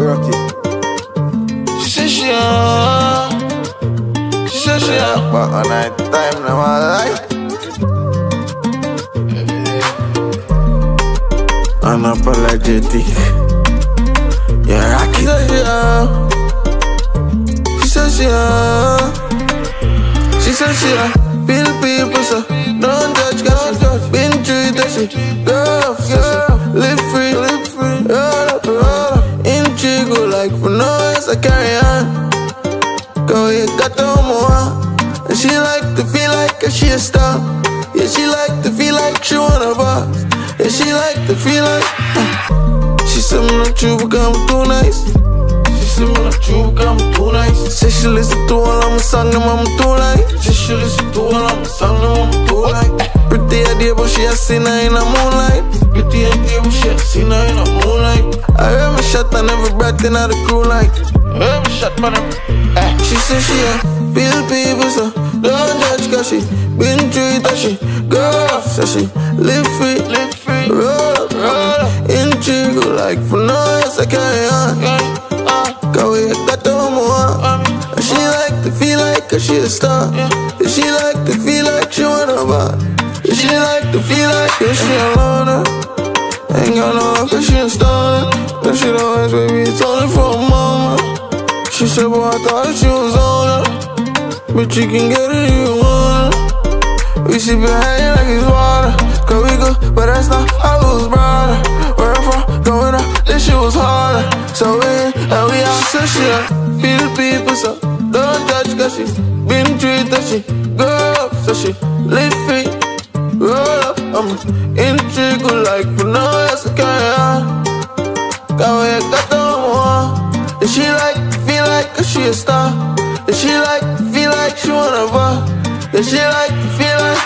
Yo. She said she on. She said she on. But on night time, now my life. Unapologetic. Yeah, Rocky. She said she. She said she on. She said she on. Bill people, so don't judge, cause she been through that shit. Girl, girl, like for no noise, I carry on. Go, you got the more. And she like to feel like she a star. Yeah, she like to feel like she wanna boss. Yeah, she like to feel like. Uh, she said, I'm not but I'm too nice. She said, I'm I'm too nice. Say she listen to all I'm song, them I'm too like. Say she listen to all I'm song, them I'm too like. Pretty idea, but she a seen her in the moonlight. Pretty idea, but she a seen her in the moonlight. I heard me shot on every breath in the crew like. I heard me shot. Eh. She said she a bill people, so don't judge, cause she been through it, that she girl, so she live free, live free, roll up, roll up. Intrigue, like for no else, I carry on. Go we got the more. And she like to feel like cause she a star. And she like to feel like she wanna buy. She like to feel like cause she a loner. Ain't got no love cause she a stunner. don't ask, baby, it's only for a moment. She said, boy, I thought she was on her. But you can get it if you want it. We should be hanging like it's water. Cause we go, but that's not how it was up. Where I'm from, going up, this shit was harder. So we in, and we out, so she up. Feel people, so don't touch, cause she been treated, she go up, so she live free. Roll up, I'm intrigued, like a star. And she like, feel like she wanna buy. And she like, feel like.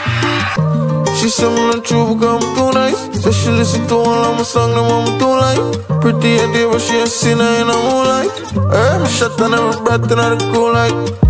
She said not true, but I'm too nice. So she listen to all of my song, them I'm too like. Pretty idea, but she ain't seen her in the moonlight. I heard me shut down every breath and I cool like.